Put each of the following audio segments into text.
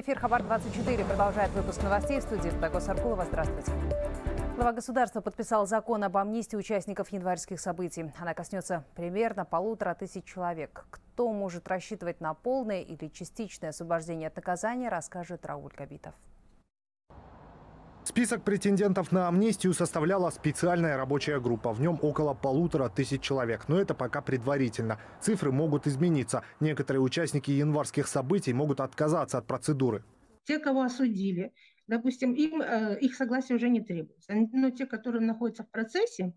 Эфир Хабар-24 продолжает выпуск новостей в студии Таго Саркулова. Здравствуйте. Глава государства подписал закон об амнистии участников январских событий. Она коснется примерно полутора тысяч человек. Кто может рассчитывать на полное или частичное освобождение от наказания, расскажет Рауль Габитов. Список претендентов на амнистию составляла специальная рабочая группа. В нем около полутора тысяч человек. Но это пока предварительно. Цифры могут измениться. Некоторые участники январских событий могут отказаться от процедуры. Те, кого осудили, допустим, им, э, их согласие уже не требуется. Но те, которые находятся в процессе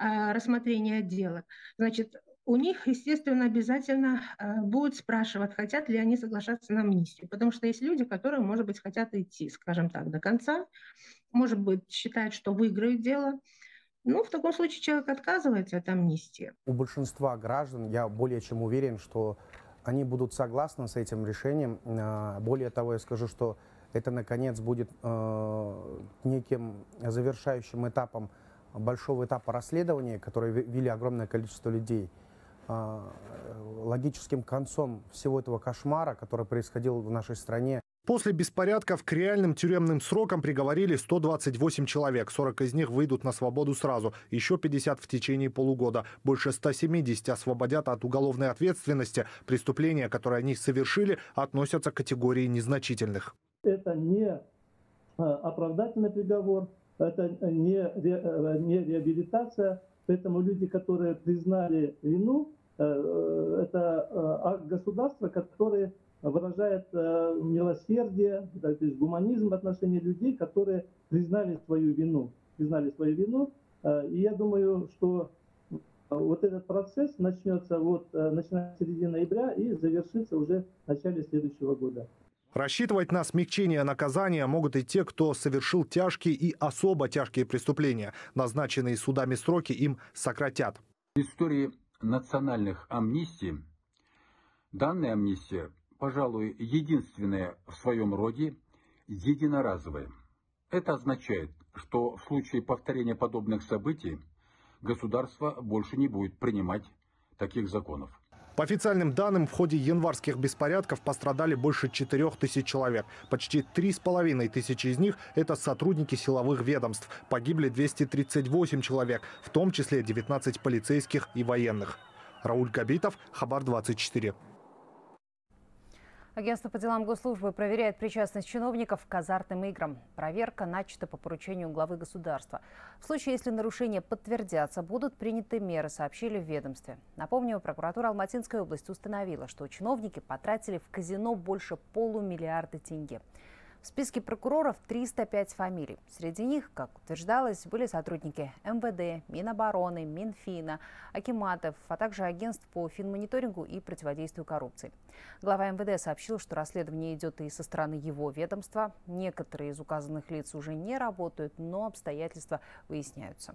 э, рассмотрения дела, значит, у них, естественно, обязательно э, будут спрашивать, хотят ли они соглашаться на амнистию. Потому что есть люди, которые, может быть, хотят идти, скажем так, до конца, может быть, считают, что выиграют дело. Ну, в таком случае человек отказывается от амнистии. У большинства граждан, я более чем уверен, что они будут согласны с этим решением. Э, более того, я скажу, что это, наконец, будет э, неким завершающим этапом большого этапа расследования, который вели огромное количество людей – а, логическим концом всего этого кошмара, который происходил в нашей стране. После беспорядков к реальным тюремным срокам приговорили 128 человек. 40 из них выйдут на свободу сразу, еще 50 в течение полугода. Больше 170 освободят от уголовной ответственности. Преступления, которые они совершили, относятся к категории незначительных. Это не а, оправдательный приговор, это не, э, не реабилитация, Поэтому люди, которые признали вину, э, э, это э, государство, которое выражает милосердие, то есть гуманизм в отношении людей, которые признали свою вину. Признали свою вину. И я думаю, что вот этот процесс начнется вот, начиная с середины ноября и завершится уже в начале следующего года. Рассчитывать на смягчение наказания могут и те, кто совершил тяжкие и особо тяжкие преступления. Назначенные судами сроки им сократят. В истории национальных амнистий данная амнистия, пожалуй, единственная в своем роде единоразовая. Это означает, что в случае повторения подобных событий государство больше не будет принимать таких законов. По официальным данным, в ходе январских беспорядков пострадали больше 4 тысяч человек. Почти 3,5 тысячи из них – это сотрудники силовых ведомств. Погибли 238 человек, в том числе 19 полицейских и военных. Рауль Габитов, Хабар 24. Агентство по делам госслужбы проверяет причастность чиновников к азартным играм. Проверка начата по поручению главы государства. В случае, если нарушения подтвердятся, будут приняты меры, сообщили в ведомстве. Напомню, прокуратура Алматинской области установила, что чиновники потратили в казино больше полумиллиарда тенге. В списке прокуроров 305 фамилий. Среди них, как утверждалось, были сотрудники МВД, Минобороны, Минфина, Акиматов, а также агентств по финмониторингу и противодействию коррупции. Глава МВД сообщил, что расследование идет и со стороны его ведомства. Некоторые из указанных лиц уже не работают, но обстоятельства выясняются.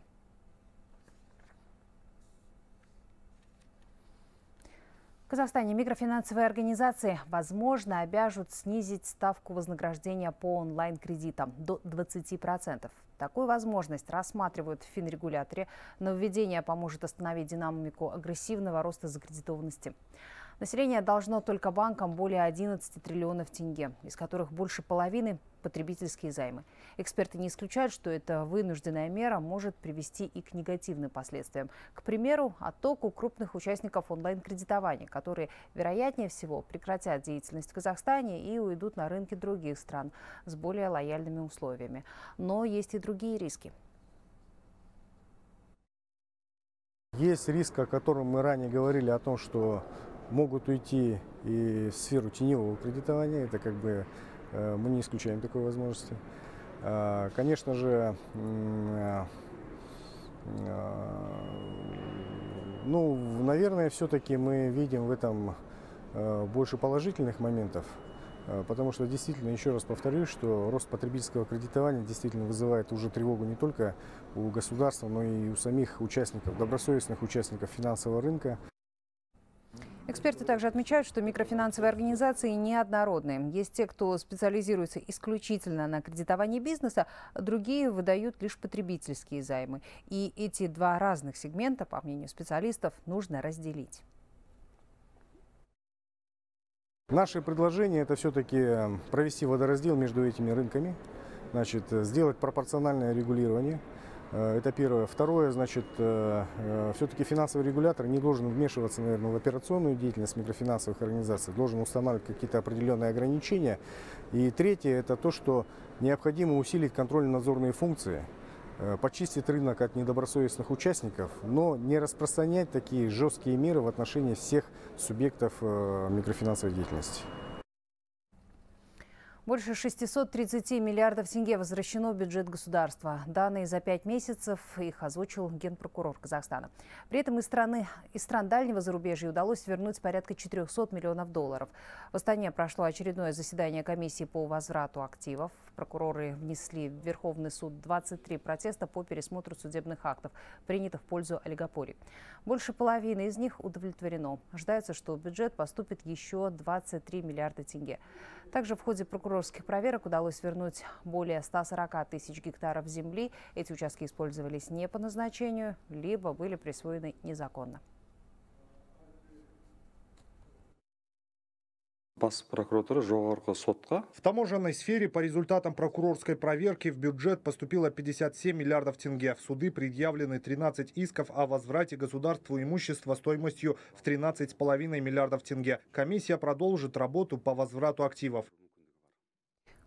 В Казахстане микрофинансовые организации, возможно, обяжут снизить ставку вознаграждения по онлайн-кредитам до 20%. Такую возможность рассматривают в финрегуляторе. Нововведение поможет остановить динамику агрессивного роста закредитованности. Население должно только банкам более 11 триллионов тенге, из которых больше половины – потребительские займы. Эксперты не исключают, что эта вынужденная мера может привести и к негативным последствиям. К примеру, оттоку крупных участников онлайн-кредитования, которые, вероятнее всего, прекратят деятельность в Казахстане и уйдут на рынки других стран с более лояльными условиями. Но есть и другие риски. Есть риск, о котором мы ранее говорили, о том, что могут уйти и в сферу теневого кредитования. Это как бы мы не исключаем такой возможности. А, конечно же, э, э, ну, наверное, все-таки мы видим в этом больше положительных моментов, потому что действительно, еще раз повторюсь, что рост потребительского кредитования действительно вызывает уже тревогу не только у государства, но и у самих участников, добросовестных участников финансового рынка. Эксперты также отмечают, что микрофинансовые организации неоднородные. Есть те, кто специализируется исключительно на кредитовании бизнеса, другие выдают лишь потребительские займы. И эти два разных сегмента, по мнению специалистов, нужно разделить. Наше предложение – это все-таки провести водораздел между этими рынками, значит, сделать пропорциональное регулирование. Э, это первое. Второе, значит, э, э, все-таки финансовый регулятор не должен вмешиваться, наверное, в операционную деятельность микрофинансовых организаций, должен устанавливать какие-то определенные ограничения. И третье, это то, что необходимо усилить контрольно-надзорные функции, почистить рынок от недобросовестных участников, но не распространять такие жесткие меры в отношении всех субъектов микрофинансовой деятельности. Больше 630 миллиардов тенге возвращено в бюджет государства. Данные за пять месяцев их озвучил генпрокурор Казахстана. При этом из, страны, из стран дальнего зарубежья удалось вернуть порядка 400 миллионов долларов. В Астане прошло очередное заседание комиссии по возврату активов. Прокуроры внесли в Верховный суд 23 протеста по пересмотру судебных актов, принятых в пользу олигополий. Больше половины из них удовлетворено. Ожидается, что в бюджет поступит еще 23 миллиарда тенге. Также в ходе прокурорских проверок удалось вернуть более 140 тысяч гектаров земли. Эти участки использовались не по назначению, либо были присвоены незаконно. В таможенной сфере по результатам прокурорской проверки в бюджет поступило 57 миллиардов тенге. В суды предъявлены 13 исков о возврате государству имущества стоимостью в 13,5 миллиардов тенге. Комиссия продолжит работу по возврату активов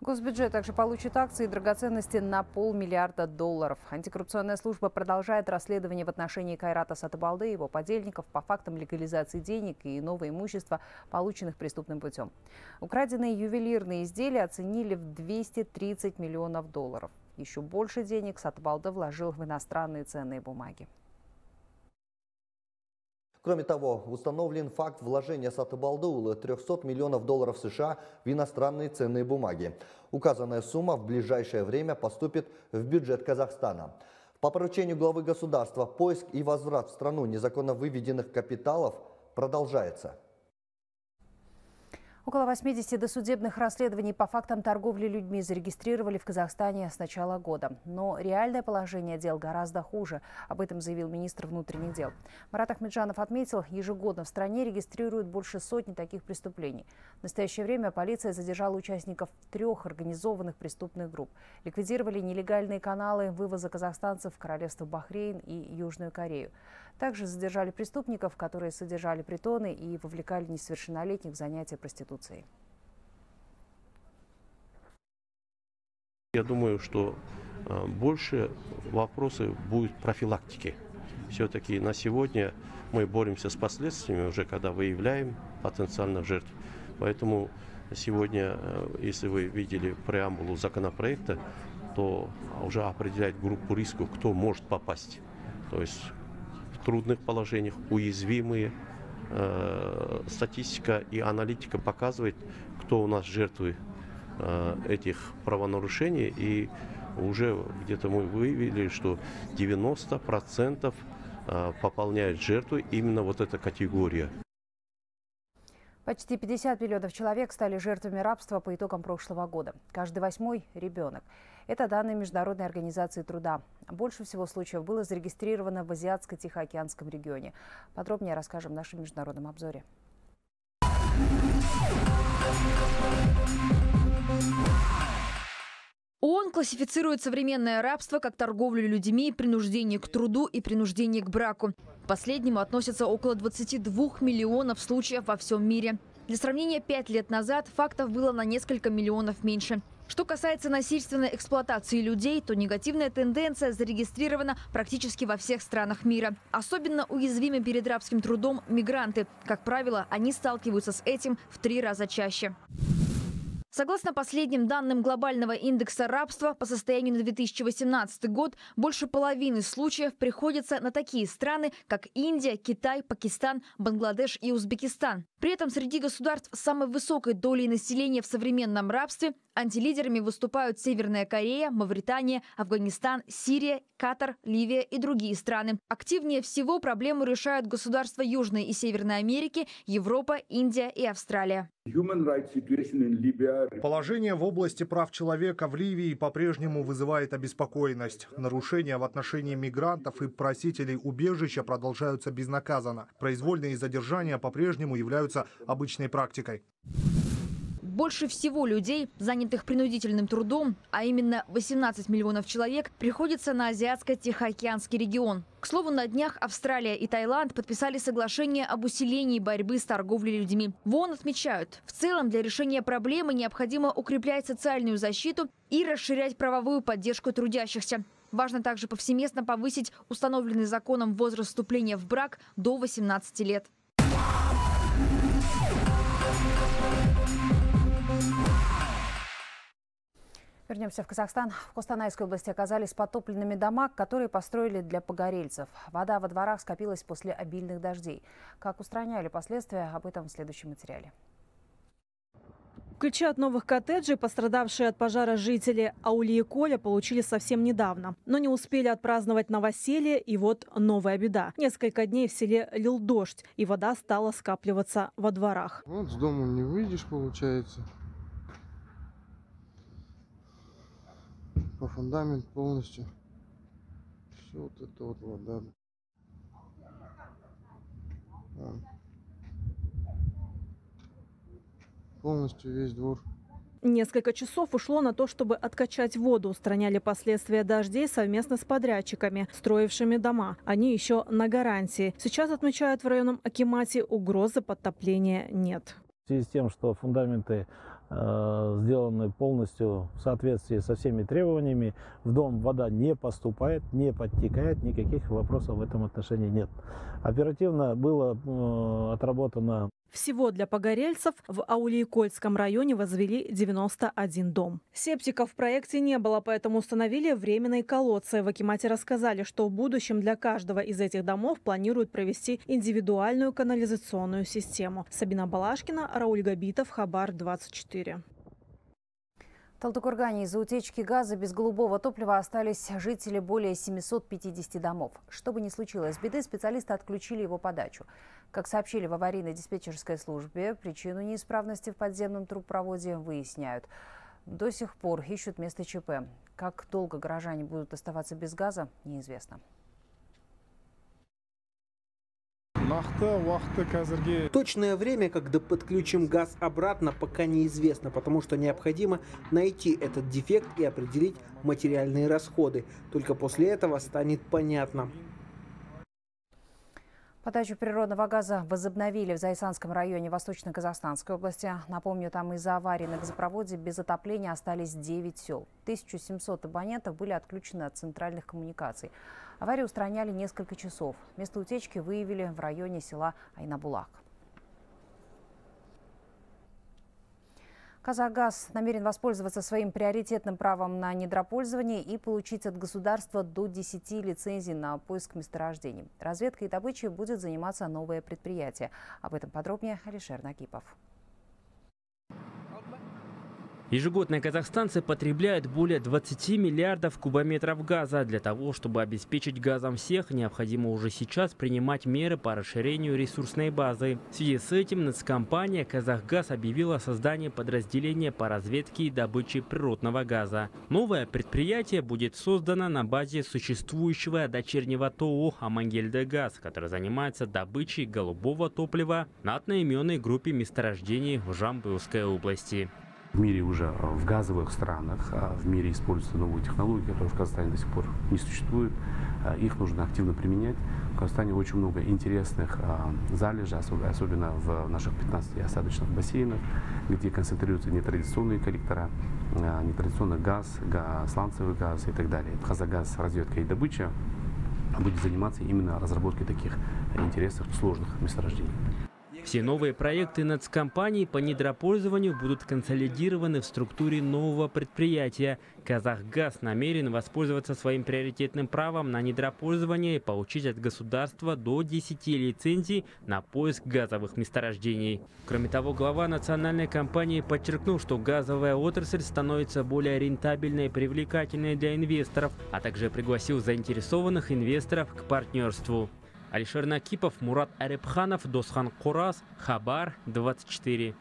Госбюджет также получит акции и драгоценности на полмиллиарда долларов. Антикоррупционная служба продолжает расследование в отношении Кайрата Сатыбалды и его подельников по фактам легализации денег и иного имущества, полученных преступным путем. Украденные ювелирные изделия оценили в 230 миллионов долларов. Еще больше денег Сатыбалды вложил в иностранные ценные бумаги. Кроме того, установлен факт вложения Сатыбалдыулы 300 миллионов долларов США в иностранные ценные бумаги. Указанная сумма в ближайшее время поступит в бюджет Казахстана. По поручению главы государства поиск и возврат в страну незаконно выведенных капиталов продолжается. Около 80 досудебных расследований по фактам торговли людьми зарегистрировали в Казахстане с начала года. Но реальное положение дел гораздо хуже. Об этом заявил министр внутренних дел. Марат Ахмеджанов отметил, ежегодно в стране регистрируют больше сотни таких преступлений. В настоящее время полиция задержала участников трех организованных преступных групп. Ликвидировали нелегальные каналы вывоза казахстанцев в Королевство Бахрейн и Южную Корею. Также задержали преступников, которые содержали притоны и вовлекали несовершеннолетних в занятия проституцией. Я думаю, что э, больше вопросы будут профилактики. Все-таки на сегодня мы боремся с последствиями, уже когда выявляем потенциальных жертв. Поэтому сегодня, э, если вы видели преамбулу законопроекта, то уже определяет группу рисков, кто может попасть. То есть трудных положениях, уязвимые. Э, статистика и аналитика показывает, кто у нас жертвы э, этих правонарушений. И уже где-то мы выявили, что 90% э, пополняет жертвы именно вот эта категория. Почти 50 миллионов человек стали жертвами рабства по итогам прошлого года. Каждый восьмой – ребенок. Это данные Международной организации труда. Больше всего случаев было зарегистрировано в Азиатско-Тихоокеанском регионе. Подробнее расскажем в нашем международном обзоре. ООН классифицирует современное рабство как торговлю людьми, принуждение к труду и принуждение к браку. К последнему относятся около 22 миллионов случаев во всем мире. Для сравнения, пять лет назад фактов было на несколько миллионов меньше. Что касается насильственной эксплуатации людей, то негативная тенденция зарегистрирована практически во всех странах мира. Особенно уязвимы перед рабским трудом мигранты. Как правило, они сталкиваются с этим в три раза чаще. Согласно последним данным глобального индекса рабства по состоянию на 2018 год, больше половины случаев приходится на такие страны, как Индия, Китай, Пакистан, Бангладеш и Узбекистан. При этом среди государств с самой высокой долей населения в современном рабстве антилидерами выступают Северная Корея, Мавритания, Афганистан, Сирия, Катар, Ливия и другие страны. Активнее всего проблему решают государства Южной и Северной Америки, Европа, Индия и Австралия. Положение в области прав человека в Ливии по-прежнему вызывает обеспокоенность. Нарушения в отношении мигрантов и просителей убежища продолжаются безнаказанно. Произвольные задержания по-прежнему являются являются обычной практикой. Больше всего людей, занятых принудительным трудом, а именно 18 миллионов человек, приходится на Азиатско-Тихоокеанский регион. К слову, на днях Австралия и Таиланд подписали соглашение об усилении борьбы с торговлей людьми. В ООН отмечают, в целом для решения проблемы необходимо укреплять социальную защиту и расширять правовую поддержку трудящихся. Важно также повсеместно повысить установленный законом возраст вступления в брак до 18 лет. Вернемся в Казахстан. В Костанайской области оказались потопленными дома, которые построили для погорельцев. Вода во дворах скопилась после обильных дождей. Как устраняли последствия, об этом в следующем материале. Ключи от новых коттеджей, пострадавшие от пожара жители Аули и Коля, получили совсем недавно. Но не успели отпраздновать новоселье, и вот новая беда. Несколько дней в селе лил дождь, и вода стала скапливаться во дворах. Вот с дома не выйдешь, получается. По фундамент полностью. Все вот это вот вода. А. Полностью весь двор. Несколько часов ушло на то, чтобы откачать воду. Устраняли последствия дождей совместно с подрядчиками, строившими дома. Они еще на гарантии. Сейчас, отмечают в районном Акимате, угрозы подтопления нет. В связи с тем, что фундаменты сделаны полностью в соответствии со всеми требованиями. В дом вода не поступает, не подтекает, никаких вопросов в этом отношении нет. Оперативно было э, отработано всего для погорельцев в Аулиекольском районе возвели 91 дом. Септиков в проекте не было, поэтому установили временные колодцы. В Акимате рассказали, что в будущем для каждого из этих домов планируют провести индивидуальную канализационную систему. Сабина Балашкина, Рауль Габитов, Хабар 24. В Талдыкургане из-за утечки газа без голубого топлива остались жители более 750 домов. Что бы ни случилось беды, специалисты отключили его подачу. Как сообщили в аварийной диспетчерской службе, причину неисправности в подземном трубопроводе выясняют. До сих пор ищут место ЧП. Как долго горожане будут оставаться без газа, неизвестно. Точное время, когда подключим газ обратно, пока неизвестно, потому что необходимо найти этот дефект и определить материальные расходы. Только после этого станет понятно. Подачу природного газа возобновили в Зайсанском районе Восточно-Казахстанской области. Напомню, там из-за аварии на газопроводе без отопления остались 9 сел. 1700 абонентов были отключены от центральных коммуникаций. Аварию устраняли несколько часов. Место утечки выявили в районе села Айнабулак. Казахгаз намерен воспользоваться своим приоритетным правом на недропользование и получить от государства до 10 лицензий на поиск месторождений. Разведкой и добычей будет заниматься новое предприятие. Об этом подробнее Алишер Накипов. Ежегодно казахстанцы потребляют более 20 миллиардов кубометров газа. Для того, чтобы обеспечить газом всех, необходимо уже сейчас принимать меры по расширению ресурсной базы. В связи с этим нацкомпания «Казахгаз» объявила о создании подразделения по разведке и добыче природного газа. Новое предприятие будет создано на базе существующего дочернего ТОО «Амангельдегаз», который занимается добычей голубого топлива на одноименной группе месторождений в Жамбылской области. В мире уже э, в газовых странах, а в мире используются новые технологии, которые в Казахстане до сих пор не существуют. Э, их нужно активно применять. В Казахстане очень много интересных э, залежей, особенно в наших 15 осадочных бассейнах, где концентрируются нетрадиционные коллектора, нетрадиционный газ, сланцевый газ и так далее. Казагаз, разведка и добыча будет заниматься именно разработкой таких интересных, сложных месторождений. Все новые проекты нацкомпаний по недропользованию будут консолидированы в структуре нового предприятия. Казахгаз намерен воспользоваться своим приоритетным правом на недропользование и получить от государства до 10 лицензий на поиск газовых месторождений. Кроме того, глава национальной компании подчеркнул, что газовая отрасль становится более рентабельной и привлекательной для инвесторов, а также пригласил заинтересованных инвесторов к партнерству. Алишер Накипов, Мурат Арепханов, Досхан Курас, Хабар, 24.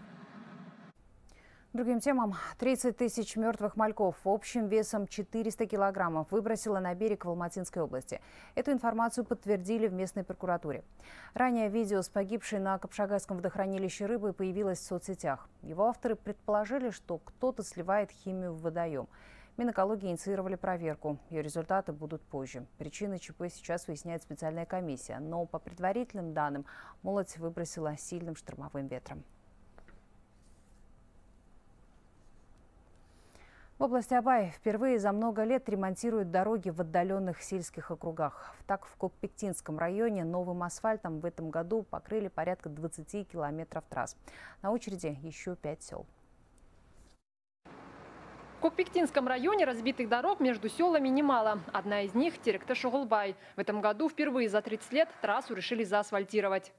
Другим темам. 30 тысяч мертвых мальков общим весом 400 килограммов выбросило на берег в Алматинской области. Эту информацию подтвердили в местной прокуратуре. Ранее видео с погибшей на Капшагайском водохранилище рыбы появилось в соцсетях. Его авторы предположили, что кто-то сливает химию в водоем. Минэкологии инициировали проверку. Ее результаты будут позже. Причины ЧП сейчас выясняет специальная комиссия. Но по предварительным данным, молоть выбросила сильным штормовым ветром. В области Абай впервые за много лет ремонтируют дороги в отдаленных сельских округах. Так, в Кокпектинском районе новым асфальтом в этом году покрыли порядка 20 километров трасс. На очереди еще пять сел. В Кокпектинском районе разбитых дорог между селами немало. Одна из них – Теректе-Шугулбай. В этом году впервые за 30 лет трассу решили заасфальтировать.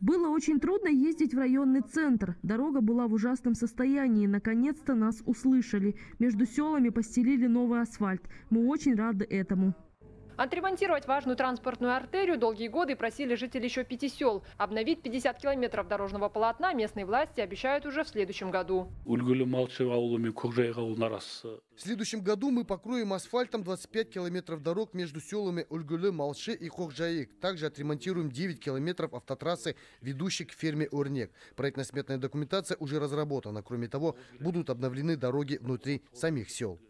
Было очень трудно ездить в районный центр. Дорога была в ужасном состоянии. Наконец-то нас услышали. Между селами постелили новый асфальт. Мы очень рады этому. Отремонтировать важную транспортную артерию долгие годы просили жители еще пяти сел. Обновить 50 километров дорожного полотна местные власти обещают уже в следующем году. В следующем году мы покроем асфальтом 25 километров дорог между селами Ульгулы, Малши и Хохжаик. Также отремонтируем 9 километров автотрассы, ведущей к ферме Орнек. Проектно-сметная документация уже разработана. Кроме того, будут обновлены дороги внутри самих сел.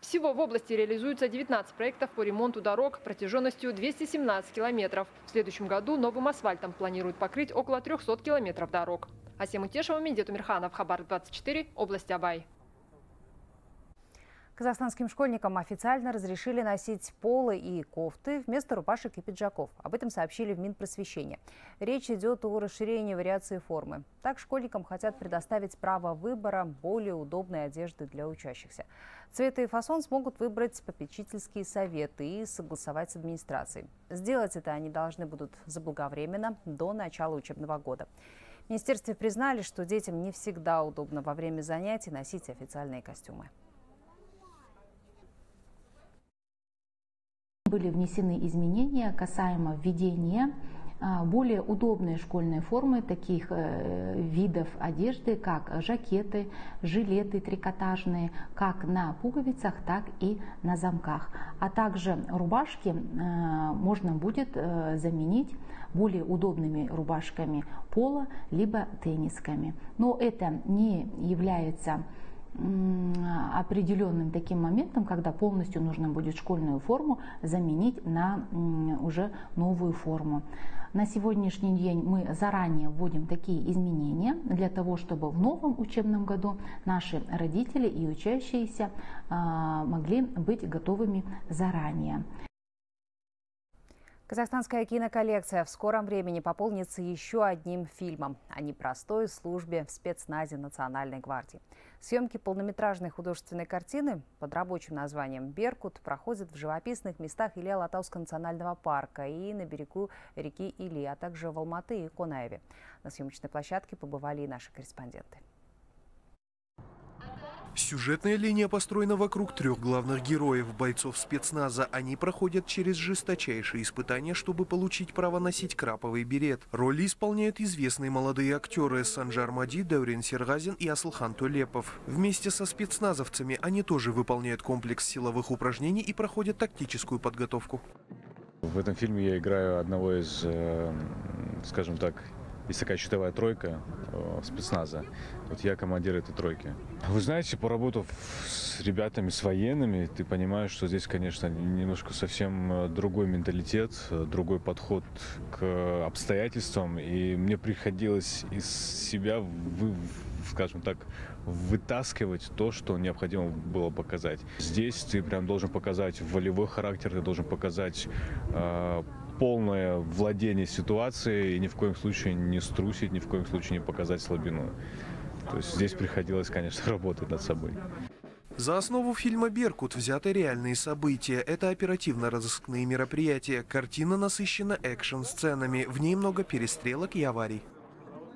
Всего в области реализуется 19 проектов по ремонту дорог протяженностью 217 километров. В следующем году новым асфальтом планируют покрыть около 300 километров дорог. Асема Утешева, Медет Умирханов, Хабар 24, область Абай. Казахстанским школьникам официально разрешили носить полы и кофты вместо рубашек и пиджаков. Об этом сообщили в Минпросвещения. Речь идет о расширении вариации формы. Так школьникам хотят предоставить право выбора более удобной одежды для учащихся. Цвет и фасон смогут выбрать попечительские советы и согласовать с администрацией. Сделать это они должны будут заблаговременно до начала учебного года. В министерстве признали, что детям не всегда удобно во время занятий носить официальные костюмы. Были внесены изменения касаемо введения а, более удобные школьные формы таких э, видов одежды, как жакеты, жилеты трикотажные, как на пуговицах, так и на замках. А также рубашки э, можно будет э, заменить более удобными рубашками пола, либо теннисками. Но это не является определенным таким моментом, когда полностью нужно будет школьную форму заменить на уже новую форму. На сегодняшний день мы заранее вводим такие изменения для того, чтобы в новом учебном году наши родители и учащиеся а, могли быть готовыми заранее. Казахстанская киноколлекция в скором времени пополнится еще одним фильмом о непростой службе в спецназе Национальной гвардии. Съемки полнометражной художественной картины под рабочим названием «Беркут» проходят в живописных местах Или Алатауского национального парка и на берегу реки Или, а также в Алматы и Конаеве. На съемочной площадке побывали и наши корреспонденты. Сюжетная линия построена вокруг трех главных героев, бойцов спецназа. Они проходят через жесточайшие испытания, чтобы получить право носить краповый берет. Роли исполняют известные молодые актеры Санжар Мади, Даурин Сергазин и Аслхан Тулепов. Вместе со спецназовцами они тоже выполняют комплекс силовых упражнений и проходят тактическую подготовку. В этом фильме я играю одного из, э, скажем так, есть такая щитовая тройка э, спецназа. Вот я командир этой тройки. Вы знаете, поработав с ребятами, с военными, ты понимаешь, что здесь, конечно, немножко совсем э, другой менталитет, э, другой подход к обстоятельствам. И мне приходилось из себя, вы, скажем так, вытаскивать то, что необходимо было показать. Здесь ты прям должен показать волевой характер, ты должен показать э, полное владение ситуацией и ни в коем случае не струсить, ни в коем случае не показать слабину. То есть здесь приходилось, конечно, работать над собой. За основу фильма «Беркут» взяты реальные события. Это оперативно-розыскные мероприятия. Картина насыщена экшн-сценами. В ней много перестрелок и аварий.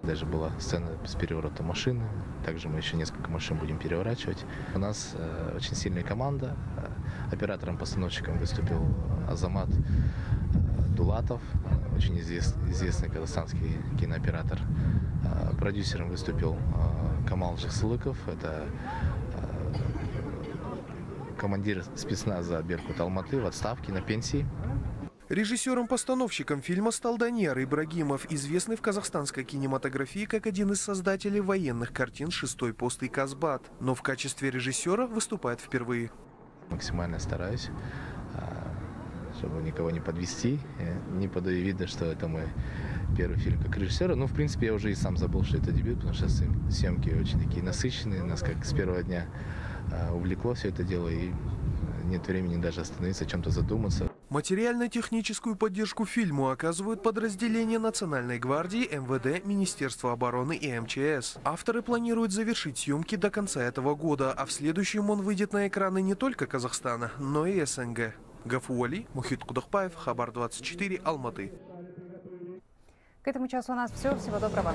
Даже была сцена с переворотом машины. Также мы еще несколько машин будем переворачивать. У нас э, очень сильная команда. Оператором-постановщиком выступил Азамат Дулатов, очень известный казахстанский кинооператор. А, продюсером выступил а, Камал Жихсылыков, это командир спецназа Беркут Алматы в отставке на пенсии. Режиссером-постановщиком фильма стал Даниар Ибрагимов, известный в казахстанской кинематографии как один из создателей военных картин «Шестой пост» и «Казбат». Но в качестве режиссера выступает впервые. Максимально стараюсь, а, чтобы никого не подвести. Не подаю видно, что это мой первый фильм как режиссера. Ну, в принципе, я уже и сам забыл, что это дебют, потому что съемки очень такие насыщенные. Нас как с первого дня а, увлекло все это дело, и нет времени даже остановиться, о чем-то задуматься. Материально-техническую поддержку фильму оказывают подразделения Национальной гвардии, МВД, Министерства обороны и МЧС. Авторы планируют завершить съемки до конца этого года, а в следующем он выйдет на экраны не только Казахстана, но и СНГ. Гафу Али, Мухит Кудахпаев, Хабар 24, Алматы. К этому часу у нас все. Всего доброго.